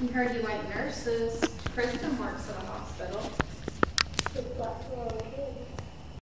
We heard you like nurses. Kristen works at a hospital.